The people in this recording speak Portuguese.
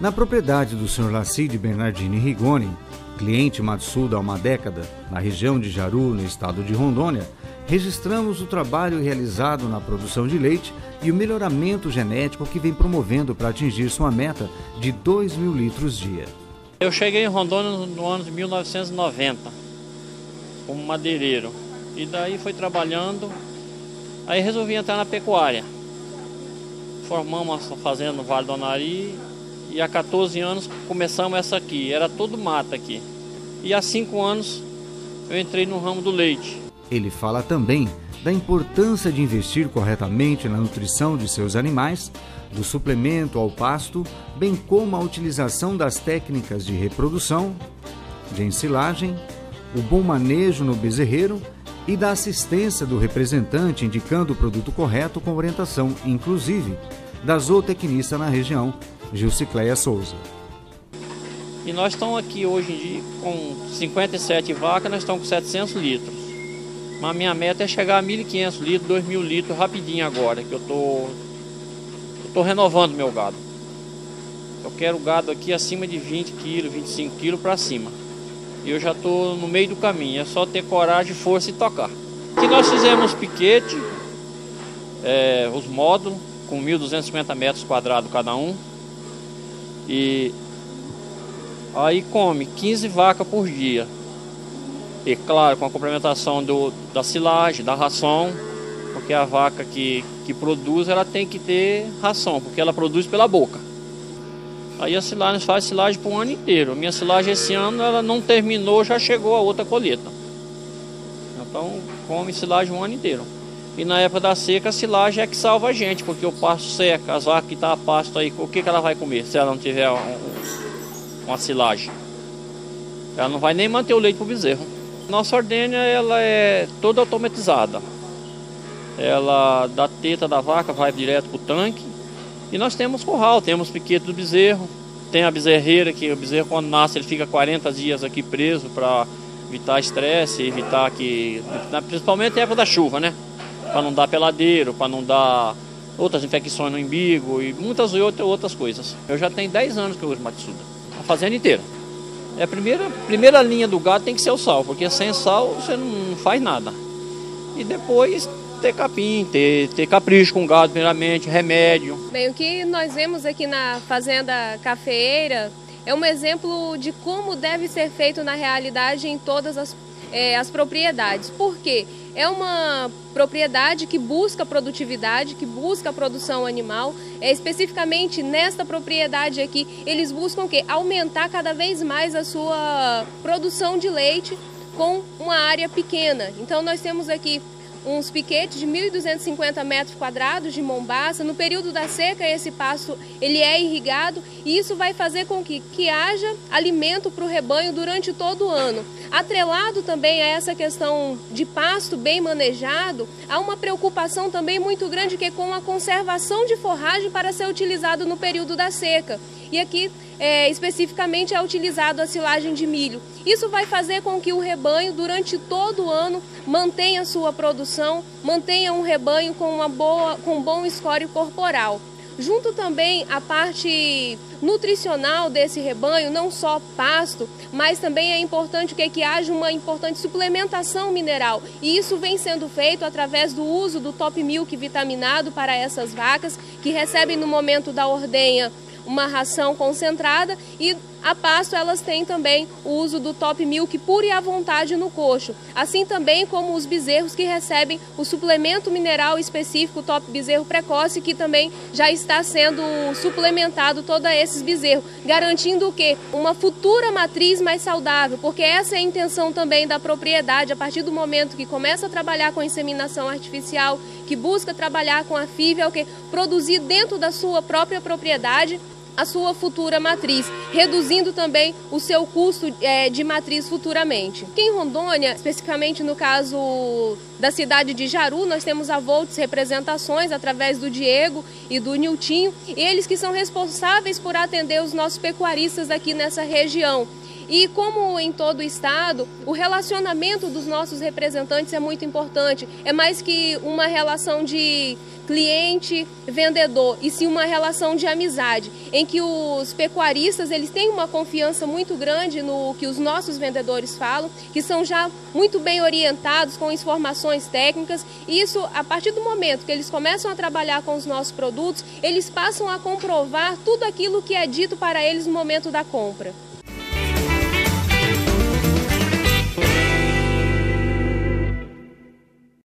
Na propriedade do Sr. Lacide Bernardini Rigoni, cliente Matsuda há uma década, na região de Jaru, no estado de Rondônia, registramos o trabalho realizado na produção de leite e o melhoramento genético que vem promovendo para atingir sua meta de 2 mil litros dia. Eu cheguei em Rondônia no ano de 1990, como madeireiro, e daí fui trabalhando, aí resolvi entrar na pecuária. Formamos uma fazenda no Vale do Anari e há 14 anos começamos essa aqui, era todo mata aqui. E há 5 anos eu entrei no ramo do leite. Ele fala também da importância de investir corretamente na nutrição de seus animais, do suplemento ao pasto, bem como a utilização das técnicas de reprodução, de ensilagem, o bom manejo no bezerreiro e da assistência do representante indicando o produto correto com orientação, inclusive, da zootecnista na região, Gilcicleia Souza. E nós estamos aqui hoje com 57 vacas, nós estamos com 700 litros. Mas minha meta é chegar a 1.500 litros, 2.000 litros rapidinho agora, que eu tô, estou renovando meu gado. Eu quero gado aqui acima de 20 quilos, 25 quilos para cima. E eu já estou no meio do caminho, é só ter coragem, força e tocar. Aqui nós fizemos piquete, é, os módulos, com 1.250 metros quadrados cada um. E aí come 15 vacas por dia. E claro, com a complementação do, da silagem, da ração, porque a vaca que, que produz ela tem que ter ração, porque ela produz pela boca. Aí a silagem faz silagem por um ano inteiro. A minha silagem esse ano ela não terminou, já chegou a outra colheita. Então come silagem um ano inteiro. E na época da seca, a silagem é que salva a gente, porque o pasto seca, as vacas que estão tá a pasto aí, o que, que ela vai comer se ela não tiver um, uma silagem? Ela não vai nem manter o leite para o bezerro. Nossa ordenha ela é toda automatizada. Ela da teta da vaca vai direto para o tanque. E nós temos curral, temos piquete do bezerro, tem a bezerreira, que o bezerro quando nasce ele fica 40 dias aqui preso para evitar estresse, evitar que. Principalmente na época da chuva, né? para não dar peladeiro, para não dar outras infecções no umbigo e muitas outras coisas. Eu já tenho 10 anos que eu uso Matsuda, a fazenda inteira. É a primeira, primeira linha do gado tem que ser o sal, porque sem sal você não faz nada. E depois ter capim, ter, ter capricho com o gado, primeiramente, remédio. Bem, o que nós vemos aqui na Fazenda Cafeeira é um exemplo de como deve ser feito na realidade em todas as, é, as propriedades. Por quê? É uma propriedade que busca produtividade, que busca produção animal. É, especificamente nesta propriedade aqui, eles buscam que aumentar cada vez mais a sua produção de leite com uma área pequena. Então nós temos aqui uns piquetes de 1.250 metros quadrados de mombaça. No período da seca, esse pasto ele é irrigado e isso vai fazer com que, que haja alimento para o rebanho durante todo o ano. Atrelado também a essa questão de pasto bem manejado, há uma preocupação também muito grande que é com a conservação de forragem para ser utilizado no período da seca. E aqui, é, especificamente, é utilizado a silagem de milho. Isso vai fazer com que o rebanho, durante todo o ano, mantenha sua produção, mantenha um rebanho com, uma boa, com um bom score corporal. Junto também a parte nutricional desse rebanho, não só pasto, mas também é importante que, que haja uma importante suplementação mineral. E isso vem sendo feito através do uso do top milk vitaminado para essas vacas, que recebem no momento da ordenha uma ração concentrada e a pasto elas têm também o uso do top milk puro e à vontade no coxo, assim também como os bezerros que recebem o suplemento mineral específico top bezerro precoce que também já está sendo suplementado todos esses bezerros, garantindo o que uma futura matriz mais saudável, porque essa é a intenção também da propriedade. A partir do momento que começa a trabalhar com inseminação artificial, que busca trabalhar com a FIV, é o que produzir dentro da sua própria propriedade a sua futura matriz, reduzindo também o seu custo é, de matriz futuramente. Aqui em Rondônia, especificamente no caso da cidade de Jaru, nós temos a Volts Representações através do Diego e do Niltinho, eles que são responsáveis por atender os nossos pecuaristas aqui nessa região. E como em todo o estado, o relacionamento dos nossos representantes é muito importante. É mais que uma relação de cliente-vendedor, e sim uma relação de amizade, em que os pecuaristas eles têm uma confiança muito grande no que os nossos vendedores falam, que são já muito bem orientados com informações técnicas. E isso, a partir do momento que eles começam a trabalhar com os nossos produtos, eles passam a comprovar tudo aquilo que é dito para eles no momento da compra.